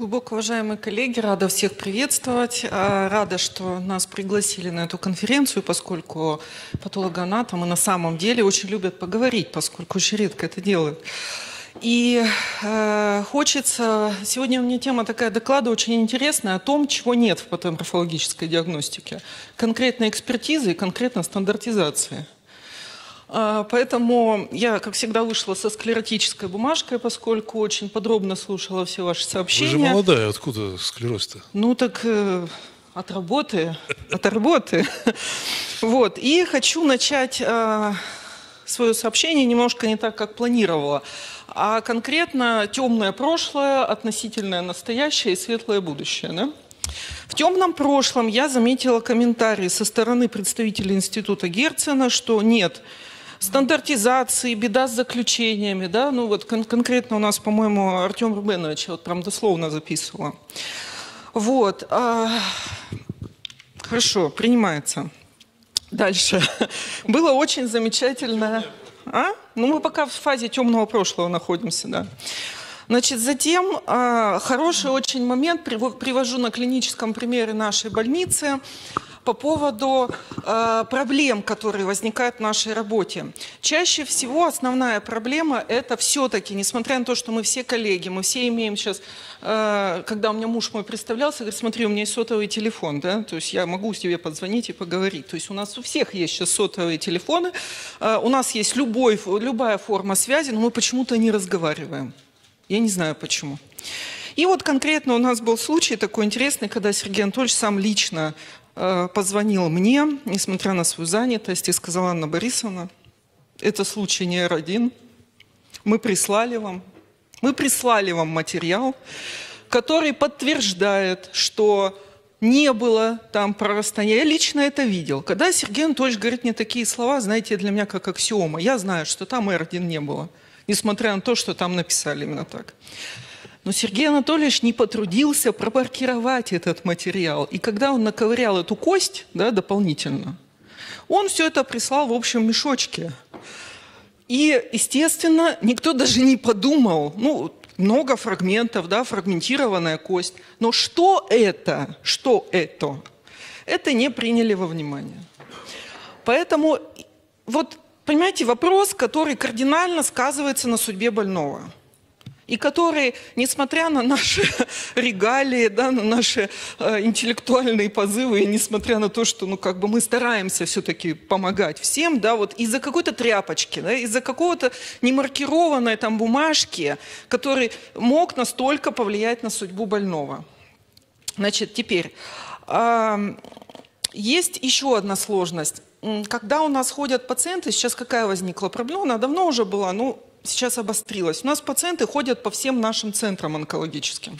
Глубоко уважаемые коллеги, рада всех приветствовать. А, рада, что нас пригласили на эту конференцию, поскольку патологоанатомы на самом деле очень любят поговорить, поскольку очень редко это делают. И э, хочется... Сегодня у меня тема такая доклада очень интересная о том, чего нет в патоморфологической диагностике. Конкретно экспертизы и конкретно стандартизации. А, поэтому я, как всегда, вышла со склеротической бумажкой, поскольку очень подробно слушала все ваши сообщения. Вы же молодая, откуда склероз-то? Ну так э, от работы, от работы. Вот, и хочу начать э, свое сообщение немножко не так, как планировала, а конкретно темное прошлое, относительное настоящее и светлое будущее. Да? В темном прошлом я заметила комментарии со стороны представителей института Герцена, что нет, стандартизации, беда с заключениями, да, ну вот кон конкретно у нас, по-моему, Артем Рубенович, вот прям дословно записывала. Вот, а... хорошо, принимается. Дальше. Было очень замечательно. А? Ну, мы пока в фазе темного прошлого находимся, да. Значит, затем э, хороший очень момент привожу на клиническом примере нашей больницы по поводу э, проблем, которые возникают в нашей работе. Чаще всего основная проблема – это все-таки, несмотря на то, что мы все коллеги, мы все имеем сейчас, э, когда у меня муж мой представлялся, говорит, смотри, у меня есть сотовый телефон, да, то есть я могу тебе позвонить и поговорить. То есть у нас у всех есть сейчас сотовые телефоны, э, у нас есть любой, любая форма связи, но мы почему-то не разговариваем. Я не знаю почему. И вот конкретно у нас был случай такой интересный, когда Сергей Анатольевич сам лично позвонил мне, несмотря на свою занятость, и сказал, Анна Борисовна, это случай не R1, мы прислали вам, мы прислали вам материал, который подтверждает, что не было там прорастания. Я лично это видел. Когда Сергей Анатольевич говорит мне такие слова, знаете, для меня как аксиома. Я знаю, что там R1 не было, несмотря на то, что там написали именно так. Но Сергей Анатольевич не потрудился пропаркировать этот материал. И когда он наковырял эту кость да, дополнительно, он все это прислал в общем мешочке. И, естественно, никто даже не подумал, ну, много фрагментов, да, фрагментированная кость. Но что это? Что это? Это не приняли во внимание. Поэтому, вот, понимаете, вопрос, который кардинально сказывается на судьбе больного – и которые, несмотря на наши регалии, да, на наши э, интеллектуальные позывы, и несмотря на то, что ну, как бы мы стараемся все-таки помогать всем, да, вот из-за какой-то тряпочки, да, из-за какого-то немаркированной там бумажки, который мог настолько повлиять на судьбу больного. Значит, теперь, э, есть еще одна сложность. Когда у нас ходят пациенты, сейчас какая возникла проблема, она давно уже была, ну, сейчас обострилась. У нас пациенты ходят по всем нашим центрам онкологическим.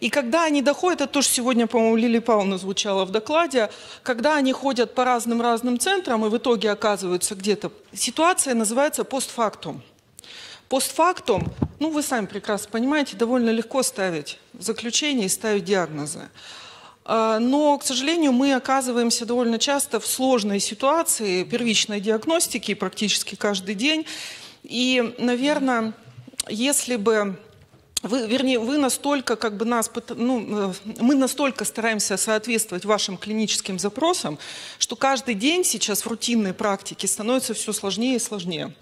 И когда они доходят, это тоже сегодня, по-моему, Лили Павловна звучала в докладе, когда они ходят по разным-разным центрам и в итоге оказываются где-то, ситуация называется постфактум. Постфактум, ну вы сами прекрасно понимаете, довольно легко ставить заключение и ставить диагнозы. А, но, к сожалению, мы оказываемся довольно часто в сложной ситуации первичной диагностики практически каждый день. И, наверное, если бы вы, вернее, вы настолько, как бы нас, ну, э, мы настолько стараемся соответствовать вашим клиническим запросам, что каждый день сейчас в рутинной практике становится все сложнее и сложнее.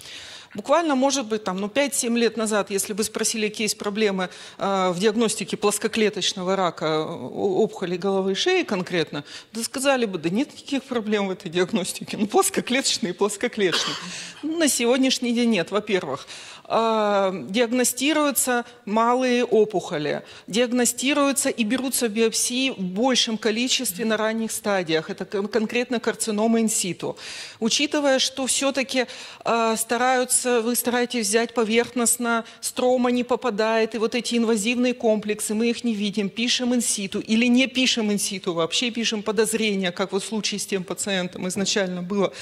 Буквально, может быть, там, ну, 5-7 лет назад, если бы спросили, есть проблемы э, в диагностике плоскоклеточного рака опухоли головы и шеи конкретно, да сказали бы, да нет никаких проблем в этой диагностике. Ну, плоскоклеточные и плоскоклеточные. Ну, на сегодняшний день нет, во-первых. Э, диагностируются малые опухоли, диагностируются и берутся биопсии в большем количестве на ранних стадиях. Это конкретно карцинома инситу. Учитывая, что все-таки э, стараются, вы стараетесь взять поверхностно, строма не попадает, и вот эти инвазивные комплексы, мы их не видим, пишем инситу или не пишем инситу, вообще пишем подозрения, как вот в случае с тем пациентом изначально было.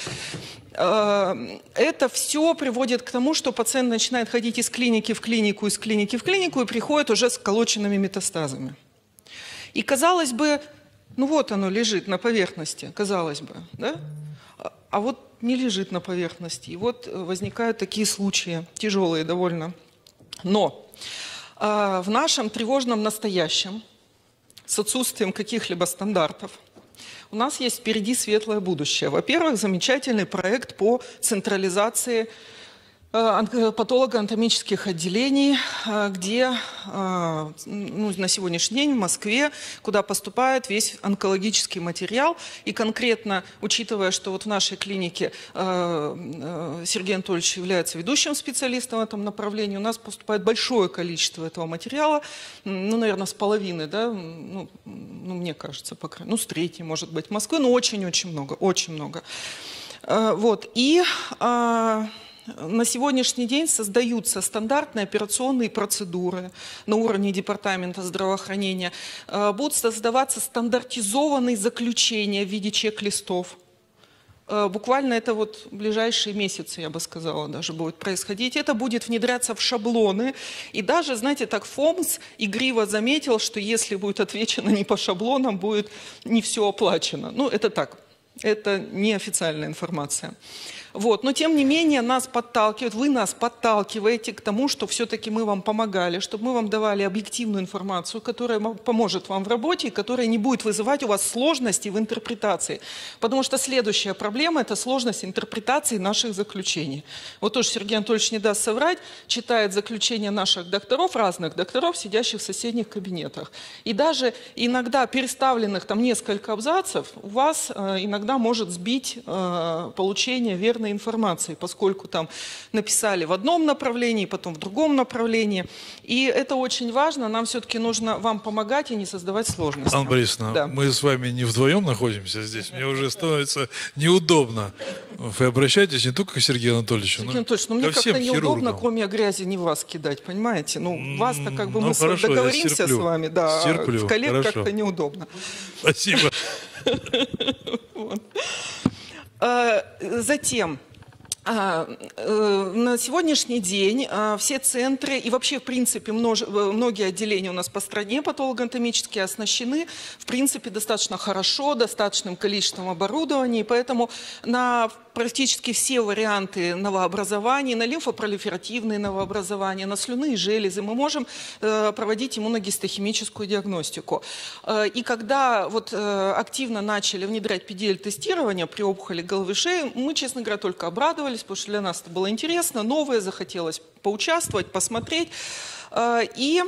Э, это все приводит к тому, что пациент начинает ходить из клиники в клинику, из клиники в клинику и приходит уже с колоченными метастазами. И казалось бы, ну вот оно лежит на поверхности, казалось бы, да? А вот не лежит на поверхности. И вот возникают такие случаи, тяжелые довольно. Но э, в нашем тревожном настоящем, с отсутствием каких-либо стандартов, у нас есть впереди светлое будущее. Во-первых, замечательный проект по централизации патологоанатомических отделений, э, где э, ну, на сегодняшний день в Москве, куда поступает весь онкологический материал. И конкретно, учитывая, что вот в нашей клинике Сергей Анатольевич является ведущим специалистом в этом направлении, у нас поступает большое количество этого материала, ну, наверное, с половины, да, ну, ну мне кажется, по крайней ну, с третьей, может быть, Москвы, но очень-очень много, очень много. Вот, и на сегодняшний день создаются стандартные операционные процедуры на уровне Департамента здравоохранения. Э, будут создаваться стандартизованные заключения в виде чек-листов. Э, буквально это вот ближайшие месяцы, я бы сказала, даже будет происходить. Это будет внедряться в шаблоны. И даже, знаете, так ФОМС игриво заметил, что если будет отвечено не по шаблонам, будет не все оплачено. Ну, это так, это неофициальная информация. Вот. Но тем не менее нас подталкивают, вы нас подталкиваете к тому, что все-таки мы вам помогали, чтобы мы вам давали объективную информацию, которая поможет вам в работе, и которая не будет вызывать у вас сложности в интерпретации. Потому что следующая проблема – это сложность интерпретации наших заключений. Вот тоже Сергей Анатольевич не даст соврать, читает заключения наших докторов, разных докторов, сидящих в соседних кабинетах. И даже иногда переставленных там несколько абзацев у вас э, иногда может сбить э, получение верной достоверной информации, поскольку там написали в одном направлении, потом в другом направлении. И это очень важно. Нам все-таки нужно вам помогать и не создавать сложности. Анна Борисовна, да. мы с вами не вдвоем находимся здесь. Мне уже становится неудобно. Вы обращаетесь не только к Сергею Анатольевичу, Сергей Анатольевич, ну мне как-то неудобно, кроме грязи, не вас кидать, понимаете? Ну, вас-то как бы ну, мы хорошо, договоримся с вами, да, стерплю, в коллег как-то неудобно. Спасибо. Затем, на сегодняшний день а, все центры и вообще, в принципе, множ... многие отделения у нас по стране патологоанатомически оснащены, в принципе, достаточно хорошо, достаточным количеством оборудования, и поэтому на практически все варианты новообразований, на лимфопролиферативные новообразования, на слюны и железы мы можем э, проводить иммуногистохимическую диагностику. Э, и когда вот активно начали внедрять PDL-тестирование при опухоли головы шеи, мы, честно говоря, только обрадовались, радовались, потому что для нас это было интересно, новое, захотелось поучаствовать, посмотреть. Э, и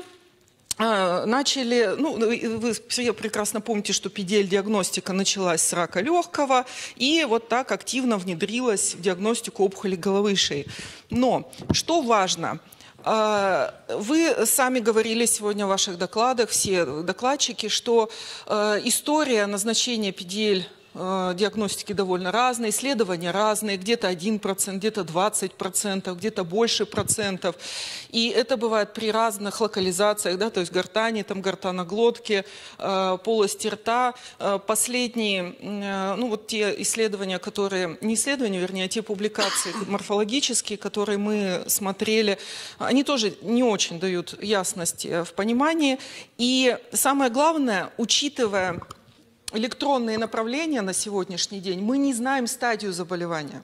э, начали, ну, вы все прекрасно помните, что PDL-диагностика началась с рака легкого, и вот так активно внедрилась в диагностику опухоли головы шеи. Но, что важно, э, вы сами говорили сегодня в ваших докладах, все докладчики, что история назначения Э, диагностики довольно разные, исследования разные, где-то 1%, где-то 20%, где-то больше процентов. И это бывает при разных локализациях, да, то есть гортани, там гортаноглотки, э, полости рта. Э, последние, ну вот те исследования, которые, не исследования, вернее, а те публикации морфологические, которые мы смотрели, они тоже не очень дают ясности в понимании. И самое главное, учитывая электронные направления на сегодняшний день, мы не знаем стадию заболевания.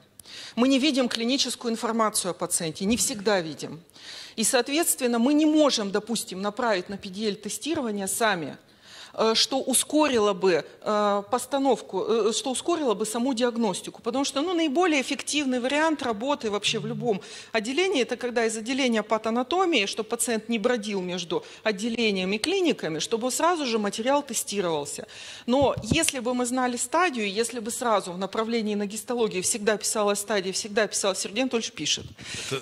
Мы не видим клиническую информацию о пациенте, не всегда видим. И, соответственно, мы не можем, допустим, направить на PDL-тестирование сами что ускорило бы э, постановку, э, что ускорило бы саму диагностику. Потому что ну, наиболее эффективный вариант работы вообще в любом отделении, это когда из отделения патанатомии, чтобы пациент не бродил между отделениями и клиниками, чтобы сразу же материал тестировался. Но если бы мы знали стадию, если бы сразу в направлении на гистологии всегда писалась стадия, всегда писал Сергей Анатольевич пишет.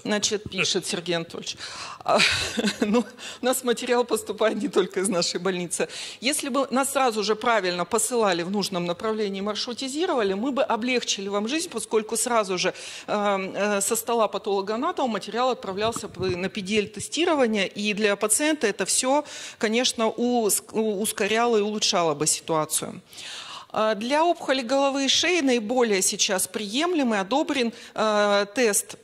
Значит, пишет Сергей Анатольевич. Ну, у нас материал поступает не только из нашей больницы. Если если бы нас сразу же правильно посылали в нужном направлении, маршрутизировали, мы бы облегчили вам жизнь, поскольку сразу же э, э, со стола патологоанатома материал отправлялся на PDL-тестирование, и для пациента это все, конечно, ускоряло и улучшало бы ситуацию. Э, для опухоли головы и шеи наиболее сейчас приемлемый, одобрен э, тест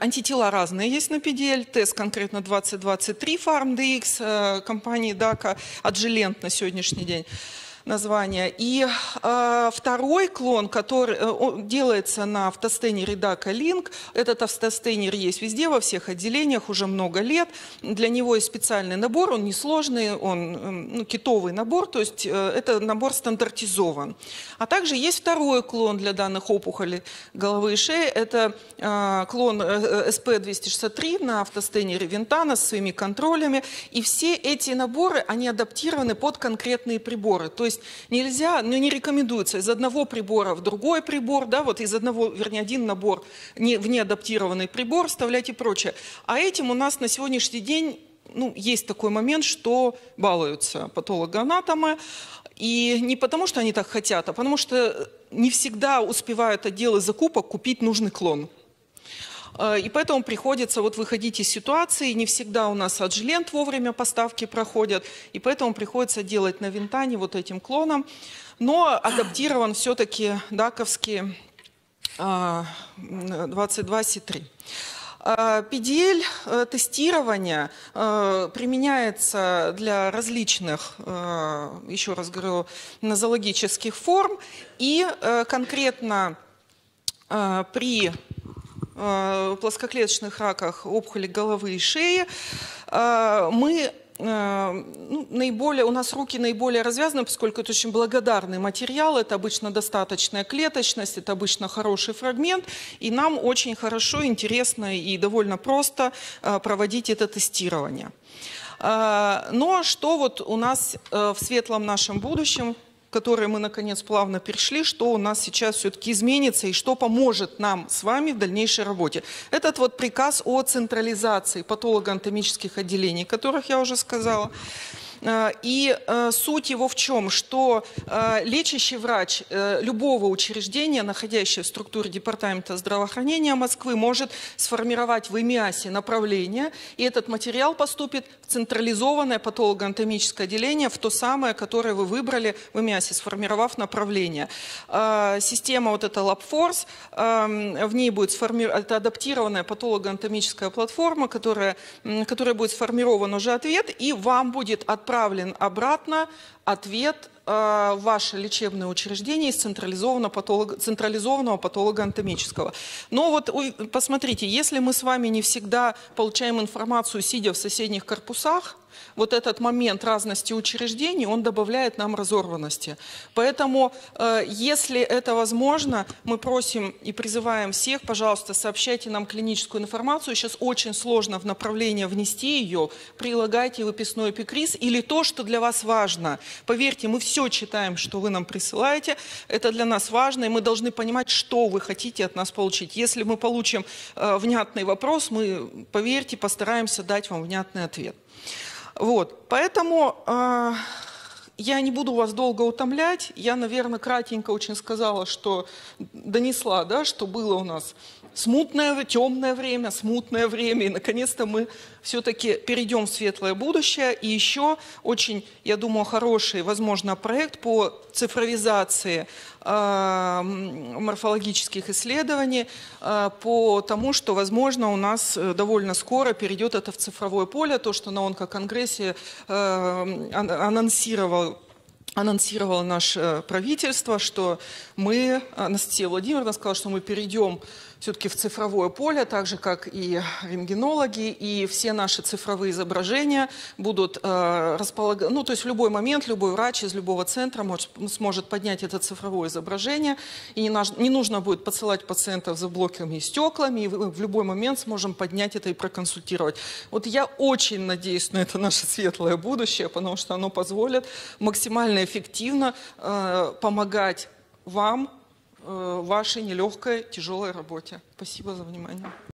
антитела разные есть на PDL, тест конкретно 2023 FarmDX, э, компании DACA, Agilent на сегодняшний день. Название. И э, второй клон, который э, делается на автостейнере Daca Link. Этот автостейнер есть везде, во всех отделениях уже много лет. Для него есть специальный набор, он несложный, он э, ну, китовый набор, то есть э, это набор стандартизован. А также есть второй клон для данных опухолей головы и шеи. Это э, клон SP263 э, на автостейнере Винтана с своими контролями. И все эти наборы, они адаптированы под конкретные приборы. То есть нельзя, ну не рекомендуется из одного прибора в другой прибор, да, вот из одного, вернее, один набор не, в неадаптированный прибор вставлять и прочее. А этим у нас на сегодняшний день ну, есть такой момент, что балуются патологоанатомы. И не потому, что они так хотят, а потому что не всегда успевают отделы закупок купить нужный клон. Э, и поэтому приходится вот выходить из ситуации. Не всегда у нас аджлент вовремя поставки проходят. И поэтому приходится делать на винтане вот этим клоном. Но адаптирован все-таки даковский 22C3. PDL э, тестирование э, применяется для различных, еще раз говорю, нозологических форм и конкретно при плоскоклеточных раках опухоли головы и шеи э, мы э, ну, наиболее, у нас руки наиболее развязаны, поскольку это очень благодарный материал, это обычно достаточная клеточность, это обычно хороший фрагмент, и нам очень хорошо, интересно и довольно просто проводить это тестирование. Но что вот у нас в светлом нашем будущем которые мы, наконец, плавно перешли, что у нас сейчас все-таки изменится и что поможет нам с вами в дальнейшей работе. Этот вот приказ о централизации патологоанатомических отделений, о которых я уже сказала. Э, и э, суть его в чем? Что э, лечащий врач любого учреждения, находящего в структуре Департамента здравоохранения Москвы, может сформировать в ИМИАСе направление, и этот материал поступит в централизованное патологоанатомическое отделение, в то самое, которое вы выбрали в ИМИАСе, сформировав направление. Система вот эта LabForce, эм, в ней будет сформирована, это адаптированная патологоанатомическая платформа, которая, которая будет сформирован уже ответ, и вам будет отправлен отправлен обратно ответ э, в ваше лечебное учреждение из централизованного, патолог, централизованного патологоанатомического. Но вот посмотрите, если мы с вами не всегда получаем информацию, сидя в соседних корпусах, вот этот момент разности учреждений, он добавляет нам разорванности. Поэтому, э, если это возможно, мы просим и призываем всех, пожалуйста, сообщайте нам клиническую информацию. Сейчас очень сложно в направление внести ее. Прилагайте выписной эпикриз или то, что для вас важно. Поверьте, мы все читаем, что вы нам присылаете. Это для нас важно, и мы должны понимать, что вы хотите от нас получить. Если мы получим э, внятный вопрос, мы, поверьте, постараемся дать вам внятный ответ. Вот, поэтому э, я не буду вас долго утомлять. Я, наверное, кратенько очень сказала, что донесла, да, что было у нас смутное, темное время, смутное время, и наконец-то мы все-таки перейдем в светлое будущее. И еще очень, я думаю, хороший, возможно, проект по цифровизации э, морфологических исследований, э, по тому, что, возможно, у нас э, довольно скоро перейдет это в цифровое поле, то, что на онкоконгрессе э, анонсировал анонсировало наше правительство, что мы, Анастасия Владимировна сказала, что мы перейдем все-таки в цифровое поле, так же, как и рентгенологи, и все наши цифровые изображения будут э, располагать, ну, то есть в любой момент любой врач из любого центра может, сможет поднять это цифровое изображение, и не, наж, не нужно будет посылать пациентов за блоками и стеклами, и в, в любой момент сможем поднять это и проконсультировать. Вот я очень надеюсь на это наше светлое будущее, потому что оно позволит максимально эффективно э, помогать вам вашей нелегкой, тяжелой работе. Спасибо за внимание.